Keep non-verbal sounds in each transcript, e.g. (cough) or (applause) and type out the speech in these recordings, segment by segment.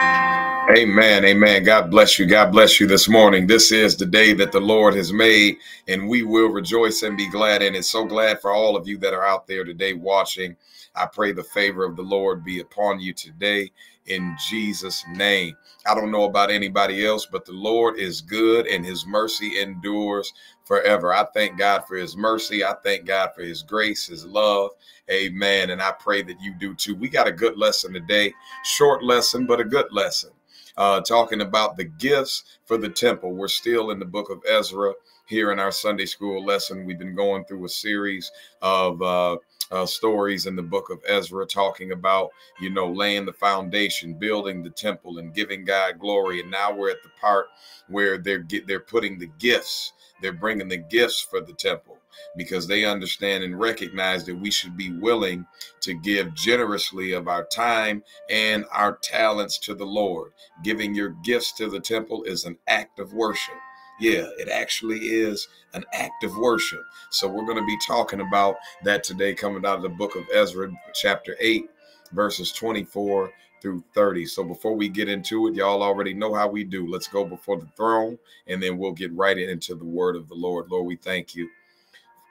Amen. Amen. God bless you. God bless you this morning. This is the day that the Lord has made, and we will rejoice and be glad in it. So glad for all of you that are out there today watching. I pray the favor of the Lord be upon you today in Jesus' name. I don't know about anybody else, but the Lord is good and his mercy endures forever. I thank God for his mercy. I thank God for his grace, his love. Amen. And I pray that you do too. We got a good lesson today, short lesson, but a good lesson uh, talking about the gifts for the temple. We're still in the book of Ezra here in our Sunday school lesson. We've been going through a series of uh, uh, stories in the book of Ezra talking about, you know, laying the foundation, building the temple, and giving God glory. And now we're at the part where they're get, they're putting the gifts, they're bringing the gifts for the temple because they understand and recognize that we should be willing to give generously of our time and our talents to the Lord. Giving your gifts to the temple is an act of worship. Yeah, it actually is an act of worship. So we're going to be talking about that today, coming out of the book of Ezra, chapter 8, verses 24 through 30. So before we get into it, y'all already know how we do. Let's go before the throne and then we'll get right into the word of the Lord. Lord, we thank you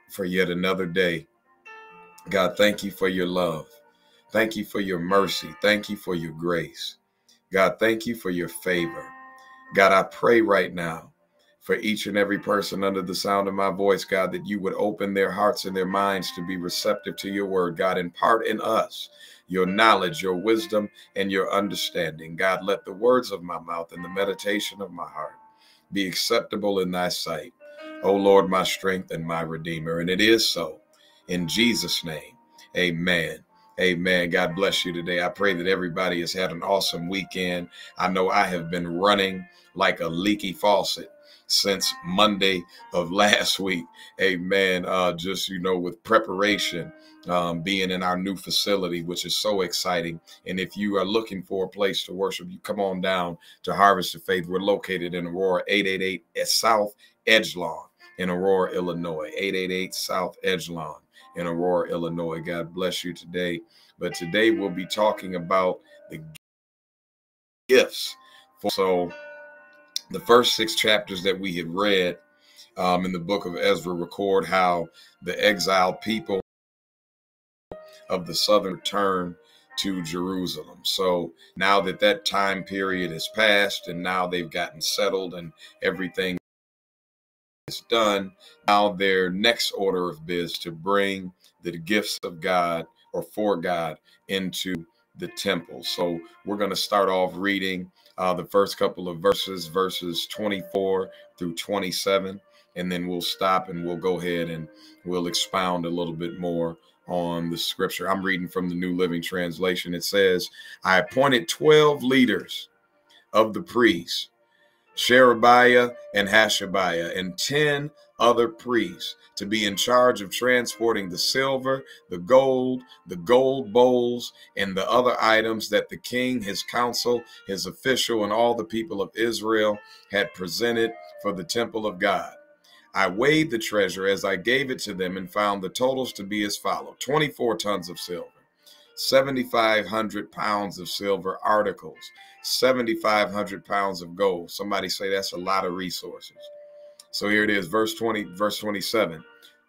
for yet another day. God, thank you for your love. Thank you for your mercy. Thank you for your grace. God, thank you for your favor. God, I pray right now for each and every person under the sound of my voice, God, that you would open their hearts and their minds to be receptive to your word. God, impart in us your knowledge, your wisdom, and your understanding. God, let the words of my mouth and the meditation of my heart be acceptable in thy sight. O Lord, my strength and my redeemer. And it is so. In Jesus' name, amen. Amen. God bless you today. I pray that everybody has had an awesome weekend. I know I have been running like a leaky faucet since Monday of last week. Amen. Uh, just, you know, with preparation, um, being in our new facility, which is so exciting. And if you are looking for a place to worship, you come on down to Harvest of Faith. We're located in Aurora 888 South Edgelawn in Aurora, Illinois, 888 South Edgelawn in Aurora, Illinois. God bless you today. But today we'll be talking about the gifts. So, the first six chapters that we had read um, in the book of Ezra record how the exiled people of the southern turn to Jerusalem. So now that that time period has passed and now they've gotten settled and everything is done, now their next order of biz to bring the gifts of God or for God into the temple. So we're going to start off reading uh, the first couple of verses, verses 24 through 27, and then we'll stop and we'll go ahead and we'll expound a little bit more on the scripture. I'm reading from the New Living Translation. It says, I appointed 12 leaders of the priests Sherebiah and Hashabiah, and 10 other priests to be in charge of transporting the silver, the gold, the gold bowls, and the other items that the king, his council, his official, and all the people of Israel had presented for the temple of God. I weighed the treasure as I gave it to them and found the totals to be as follow 24 tons of silver, 7,500 pounds of silver articles, 7,500 pounds of gold. Somebody say that's a lot of resources. So here it is, verse 20, verse 27.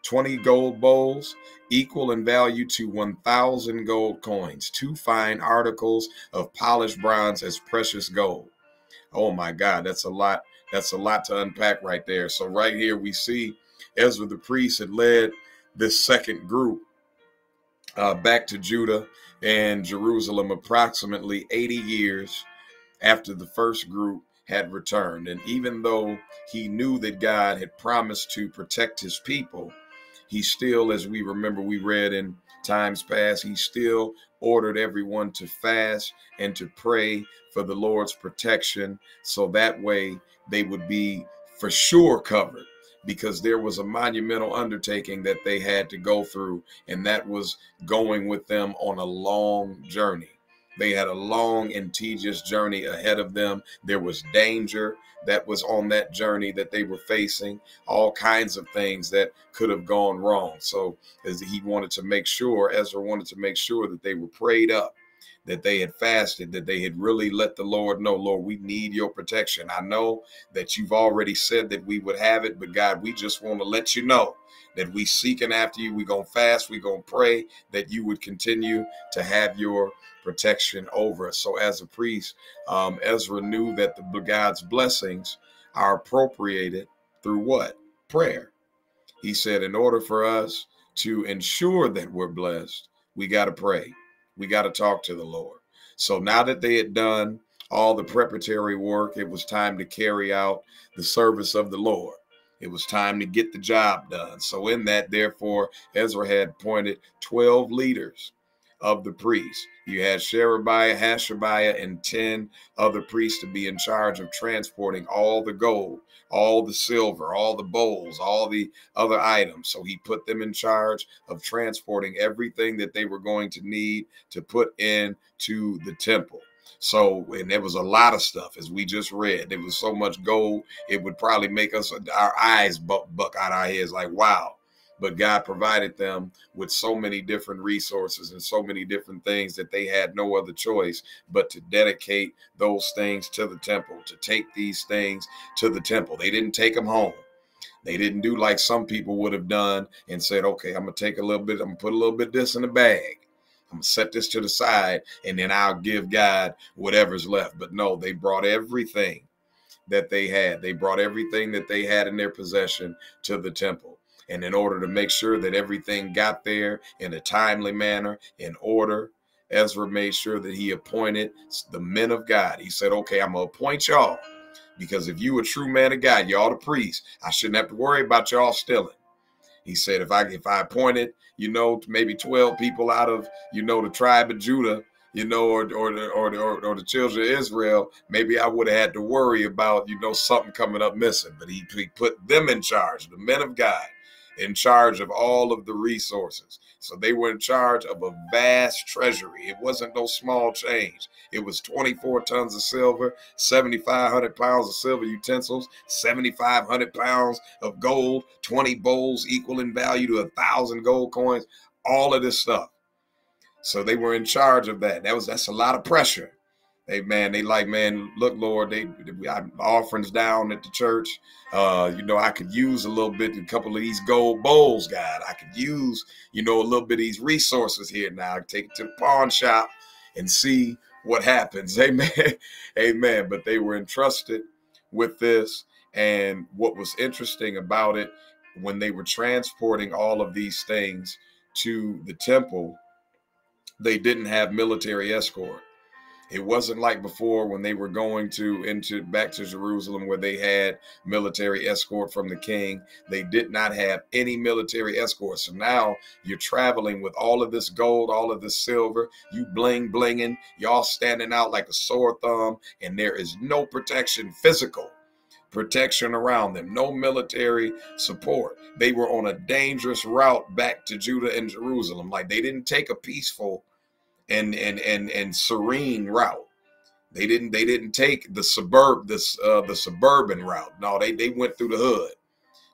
20 gold bowls equal in value to 1,000 gold coins, two fine articles of polished bronze as precious gold. Oh my God, that's a lot. That's a lot to unpack right there. So right here we see Ezra the priest had led this second group uh, back to Judah and Jerusalem approximately 80 years after the first group had returned. And even though he knew that God had promised to protect his people, he still, as we remember, we read in times past, he still ordered everyone to fast and to pray for the Lord's protection so that way they would be for sure covered because there was a monumental undertaking that they had to go through, and that was going with them on a long journey. They had a long and tedious journey ahead of them. There was danger that was on that journey that they were facing, all kinds of things that could have gone wrong. So, as he wanted to make sure, Ezra wanted to make sure that they were prayed up, that they had fasted, that they had really let the Lord know, Lord, we need your protection. I know that you've already said that we would have it, but God, we just want to let you know that we seeking after you. we going to fast, we going to pray that you would continue to have your protection over us. So as a priest, um, Ezra knew that the God's blessings are appropriated through what? Prayer. He said, in order for us to ensure that we're blessed, we got to pray. We got to talk to the Lord. So now that they had done all the preparatory work, it was time to carry out the service of the Lord. It was time to get the job done. So, in that, therefore, Ezra had appointed 12 leaders of the priests. You had Sherebiah, Hashabiah, and 10 other priests to be in charge of transporting all the gold, all the silver, all the bowls, all the other items. So he put them in charge of transporting everything that they were going to need to put into the temple. So, and there was a lot of stuff, as we just read. There was so much gold, it would probably make us our eyes buck, buck out our heads like, wow, but God provided them with so many different resources and so many different things that they had no other choice but to dedicate those things to the temple, to take these things to the temple. They didn't take them home. They didn't do like some people would have done and said, okay, I'm going to take a little bit, I'm going to put a little bit this in the bag. I'm to set this to the side and then I'll give God whatever's left. But no, they brought everything that they had. They brought everything that they had in their possession to the temple. And in order to make sure that everything got there in a timely manner, in order, Ezra made sure that he appointed the men of God. He said, Okay, I'm to appoint y'all because if you a true man of God, y'all the priests, I shouldn't have to worry about y'all stealing. He said, if I if I appointed, you know, maybe 12 people out of, you know, the tribe of Judah, you know, or or the or or the children of Israel, maybe I would have had to worry about, you know, something coming up missing. But he, he put them in charge, the men of God in charge of all of the resources. So they were in charge of a vast treasury. It wasn't no small change. It was 24 tons of silver, 7,500 pounds of silver utensils, 7,500 pounds of gold, 20 bowls equal in value to a thousand gold coins, all of this stuff. So they were in charge of that. That was that's a lot of pressure. Man, they like man. Look, Lord, they, they offerings down at the church. Uh, you know, I could use a little bit, a couple of these gold bowls, God. I could use, you know, a little bit of these resources here now. I take it to the pawn shop and see what happens. (laughs) Amen. Amen. But they were entrusted with this. And what was interesting about it, when they were transporting all of these things to the temple, they didn't have military escort. It wasn't like before when they were going to into back to Jerusalem where they had military escort from the king. They did not have any military escort. So now you're traveling with all of this gold, all of this silver, you bling blinging, y'all standing out like a sore thumb, and there is no protection physical protection around them, no military support. They were on a dangerous route back to Judah and Jerusalem. Like they didn't take a peaceful and and and and serene route. They didn't they didn't take the suburb this uh, the suburban route. No, they they went through the hood.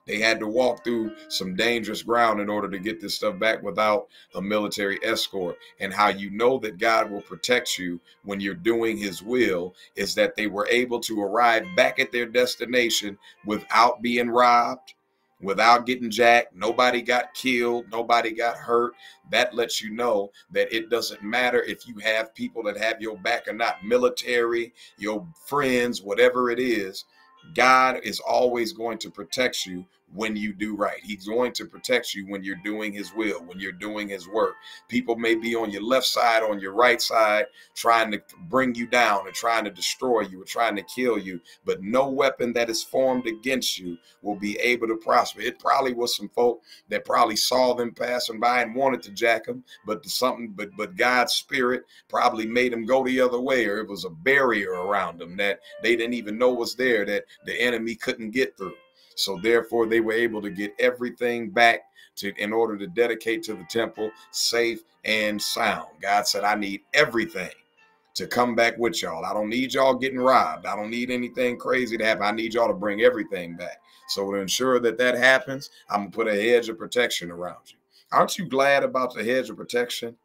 They had to walk through some dangerous ground in order to get this stuff back without a military escort. And how you know that God will protect you when you're doing his will is that they were able to arrive back at their destination without being robbed, without getting jacked. Nobody got killed. Nobody got hurt. That lets you know that it doesn't matter if you have people that have your back or not, military, your friends, whatever it is. God is always going to protect you when you do right. He's going to protect you when you're doing his will, when you're doing his work. People may be on your left side, on your right side, trying to bring you down and trying to destroy you or trying to kill you, but no weapon that is formed against you will be able to prosper. It probably was some folk that probably saw them passing by and wanted to jack them, but something, but but God's spirit probably made them go the other way, or it was a barrier around them that they didn't even know was there that the enemy couldn't get through. So therefore, they were able to get everything back to in order to dedicate to the temple safe and sound. God said, I need everything to come back with y'all. I don't need y'all getting robbed. I don't need anything crazy to happen. I need y'all to bring everything back. So to ensure that that happens, I'm gonna put a hedge of protection around you. Aren't you glad about the hedge of protection?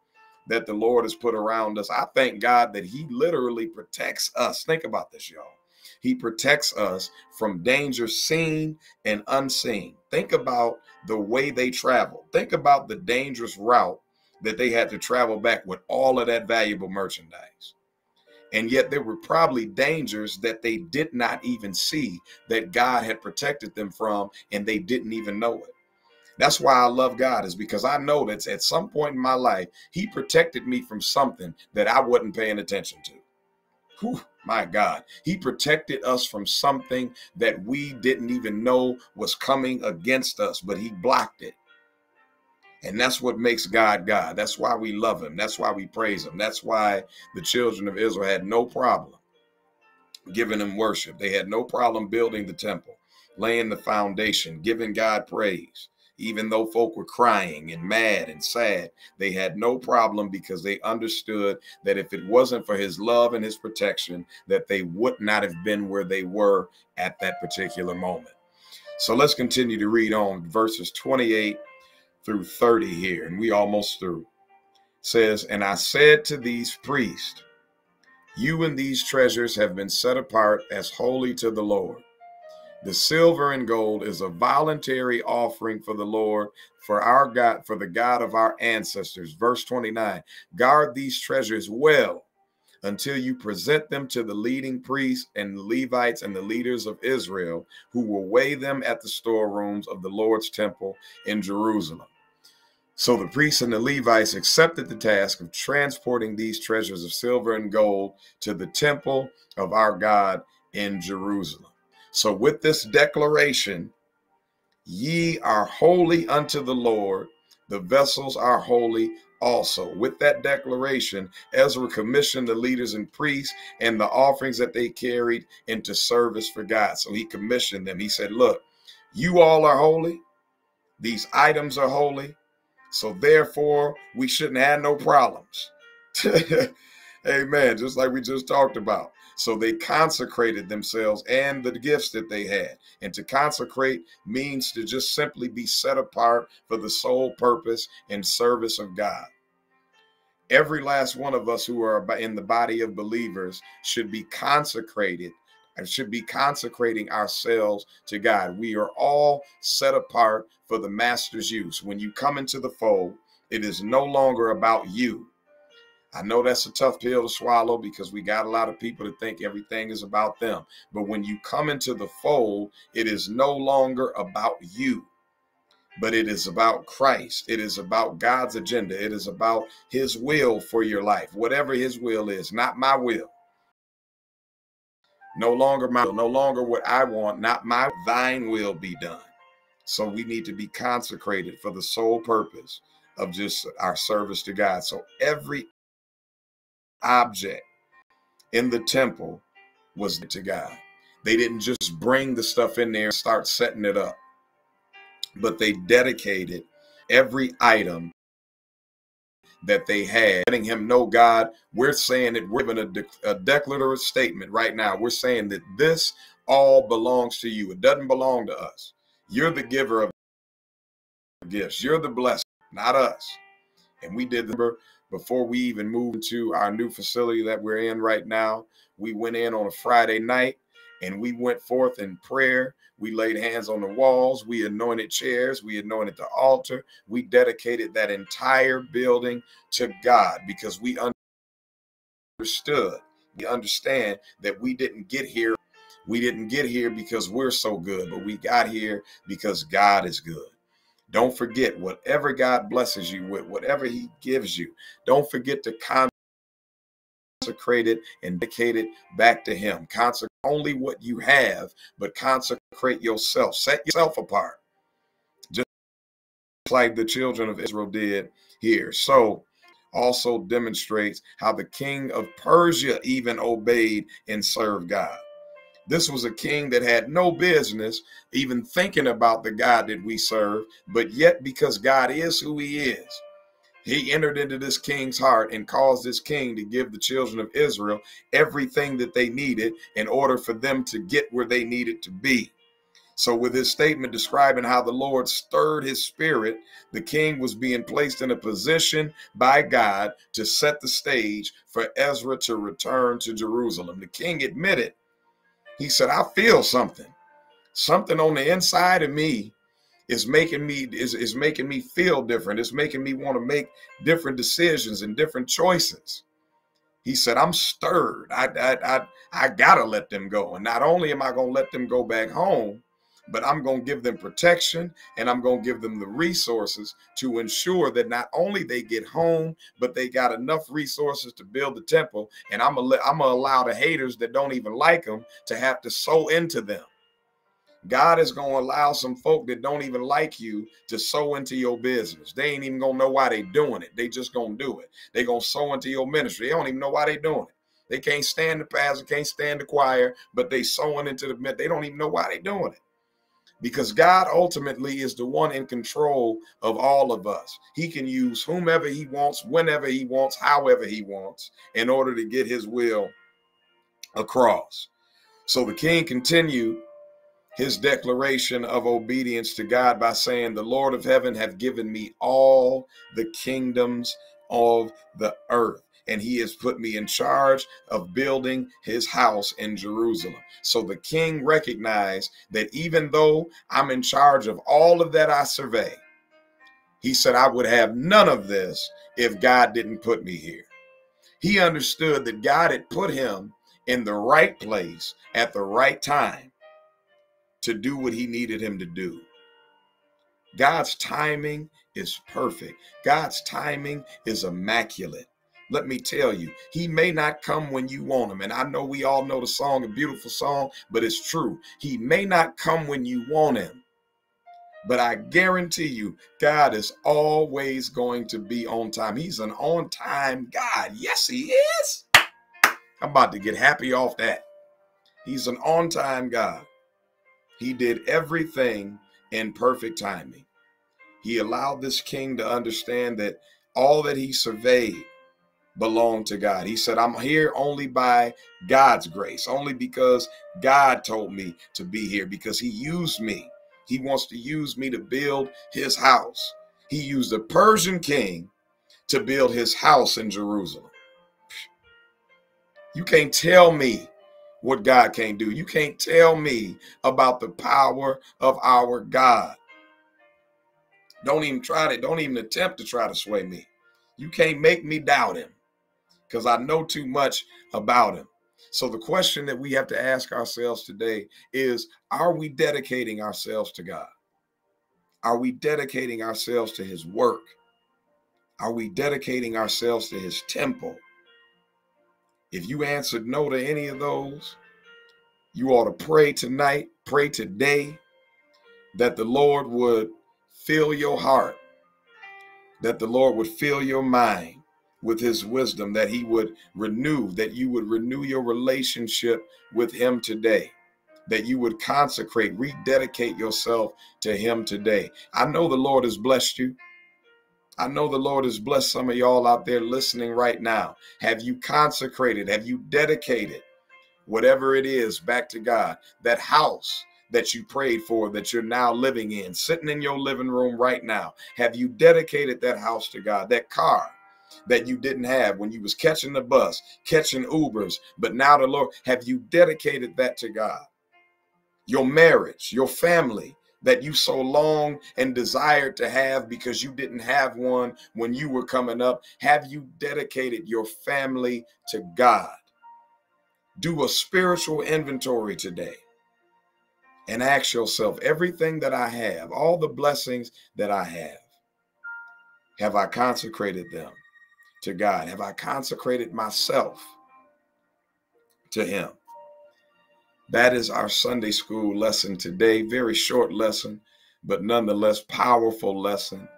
that the Lord has put around us. I thank God that He literally protects us. Think about this, y'all. He protects us from danger seen and unseen. Think about the way they traveled. Think about the dangerous route that they had to travel back with all of that valuable merchandise. And yet there were probably dangers that they did not even see that God had protected them from, and they didn't even know it. That's why I love God, is because I know that at some point in my life, He protected me from something that I wasn't paying attention to. Whew, my God, He protected us from something that we didn't even know was coming against us, but He blocked it. And that's what makes God God. That's why we love him. That's why we praise him. That's why the children of Israel had no problem giving him worship. They had no problem building the temple, laying the foundation, giving God praise. Even though folk were crying and mad and sad, they had no problem because they understood that if it wasn't for his love and his protection, that they would not have been where they were at that particular moment. So let's continue to read on verses 28 through 30 here, and we almost through. says, And I said to these priests, You and these treasures have been set apart as holy to the Lord. The silver and gold is a voluntary offering for the Lord, for our God, for the God of our ancestors. Verse 29 Guard these treasures well until you present them to the leading priests and the Levites and the leaders of Israel, who will weigh them at the storerooms of the Lord's temple in Jerusalem. So the priests and the Levites accepted the task of transporting these treasures of silver and gold to the temple of our God in Jerusalem. So, with this declaration, ye are holy unto the Lord, the vessels are holy also. With that declaration, Ezra commissioned the leaders and priests and the offerings that they carried into service for God. So he commissioned them. He said, Look, you all are holy, these items are holy. So therefore, we shouldn't have no problems. (laughs) Amen. Just like we just talked about. So they consecrated themselves and the gifts that they had. And to consecrate means to just simply be set apart for the sole purpose and service of God. Every last one of us who are in the body of believers should be consecrated and should be consecrating ourselves to God. We are all set apart for the master's use. When you come into the fold, it is no longer about you. I know that's a tough pill to swallow because we got a lot of people to think everything is about them. But when you come into the fold, it is no longer about you, but it is about Christ. It is about God's agenda. It is about His will for your life, whatever His will is, not my will. No longer my no longer what I want, not my thine will be done. So we need to be consecrated for the sole purpose of just our service to God. So every object in the temple was to God. They didn't just bring the stuff in there and start setting it up, but they dedicated every item that they had, letting him know, God, we're saying that we're giving a, de- a declarative statement right now. We're saying that this all belongs to you. It doesn't belong to us. You're the giver of gifts. You're the blessing, not us. And we did the before we even moved to our new facility that we're in right now. We went in on a Friday night and we went forth in prayer. We laid hands on the walls. We anointed chairs. We anointed the altar. We dedicated that entire building to God because we understood, we understand that we didn't get here. We didn't get here because we're so good, but we got here because God is good. Don't forget, whatever God blesses you with, whatever He gives you, don't forget to consecrate it and dedicate it back to Him. Consecrate only what you have, but consecrate yourself. Set yourself apart, just like the children of Israel did here. So, also demonstrates how the king of Persia even obeyed and served God. This was a king that had no business even thinking about the God that we serve, but yet because God is who he is, he entered into this king's heart and caused this king to give the children of Israel everything that they needed in order for them to get where they needed to be. So, with his statement describing how the Lord stirred his spirit, the king was being placed in a position by God to set the stage for Ezra to return to Jerusalem. The king admitted, he said, I feel something. Something on the inside of me is making me is, is making me feel different. It's making me want to make different decisions and different choices. He said, I'm stirred. I, I, I, I gotta let them go. And not only am I gonna let them go back home, but I'm going to give them protection and I'm going to give them the resources to ensure that not only they get home, but they got enough resources to build the temple. And I'm going to allow the haters that don't even like them to have to sow into them. God is going to allow some folk that don't even like you to sow into your business. They ain't even going to know why they doing it. They just going to do it. They going to sow into your ministry. They don't even know why they doing it. They can't stand the pastor, can't stand the choir, but they sowing into the, they don't even know why they doing it because God ultimately is the one in control of all of us. He can use whomever he wants, whenever he wants, however he wants, in order to get his will across. So the king continued his declaration of obedience to God by saying, The Lord of heaven have given me all the kingdoms of the earth and he has put me in charge of building his house in Jerusalem. So the king recognized that even though I'm in charge of all of that I survey, he said, I would have none of this if God didn't put me here. He understood that God had put him in the right place at the right time to do what he needed him to do. God's timing is perfect. God's timing is immaculate let me tell you, he may not come when you want him. And I know we all know the song, a beautiful song, but it's true. He may not come when you want him. But I guarantee you, God is always going to be on time. He's an on time God. Yes, he is. I'm about to get happy off that. He's an on time God. He did everything in perfect timing. He allowed this king to understand that all that he surveyed belong to God. He said, I'm here only by God's grace, only because God told me to be here, because He used me. He wants to use me to build His house. He used a Persian king to build His house in Jerusalem. You can't tell me what God can't do. You can't tell me about the power of our God. Don't even try to, don't even attempt to try to sway me. You can't make me doubt him because I know too much about him. So the question that we have to ask ourselves today is are we dedicating ourselves to God? Are we dedicating ourselves to his work? Are we dedicating ourselves to his temple? If you answered no to any of those, you ought to pray tonight, pray today that the Lord would fill your heart, that the Lord would fill your mind, with his wisdom, that he would renew, that you would renew your relationship with him today, that you would consecrate, rededicate yourself to him today. I know the Lord has blessed you. I know the Lord has blessed some of y'all out there listening right now. Have you consecrated? Have you dedicated whatever it is back to God? That house that you prayed for that you're now living in, sitting in your living room right now. Have you dedicated that house to God? That car that you didn't have when you was catching the bus, catching Ubers, but now the Lord, have you dedicated that to God? Your marriage, your family that you so long and desired to have because you didn't have one when you were coming up, have you dedicated your family to God? Do a spiritual inventory today and ask yourself everything that I have, all the blessings that I have, have I consecrated them to God? Have I consecrated myself to Him? That is our Sunday school lesson today. Very short lesson, but nonetheless powerful lesson.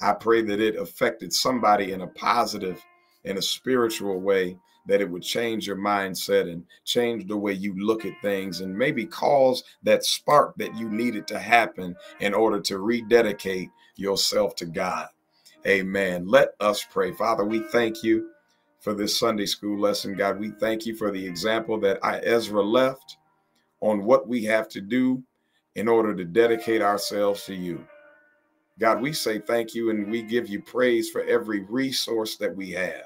I pray that it affected somebody in a positive, in a spiritual way, that it would change your mindset and change the way you look at things and maybe cause that spark that you needed to happen in order to rededicate yourself to God. Amen. Let us pray. Father, we thank you for this Sunday school lesson. God, we thank you for the example that I, Ezra left on what we have to do in order to dedicate ourselves to you. God, we say thank you and we give you praise for every resource that we have.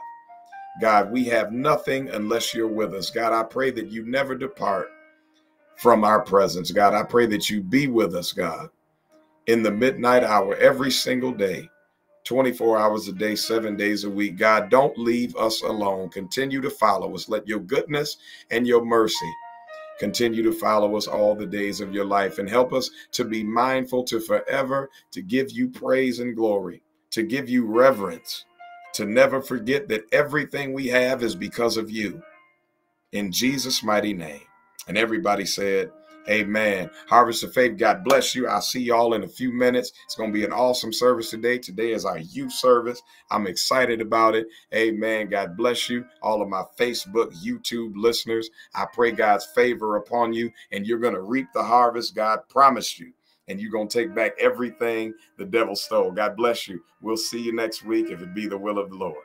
God, we have nothing unless you're with us. God, I pray that you never depart from our presence. God, I pray that you be with us, God, in the midnight hour every single day, 24 hours a day, seven days a week. God, don't leave us alone. Continue to follow us. Let your goodness and your mercy continue to follow us all the days of your life and help us to be mindful to forever to give you praise and glory, to give you reverence, to never forget that everything we have is because of you. In Jesus' mighty name. And everybody said, Amen. Harvest of Faith, God bless you. I'll see y'all in a few minutes. It's going to be an awesome service today. Today is our youth service. I'm excited about it. Amen. God bless you. All of my Facebook, YouTube listeners, I pray God's favor upon you and you're going to reap the harvest God promised you. And you're going to take back everything the devil stole. God bless you. We'll see you next week if it be the will of the Lord.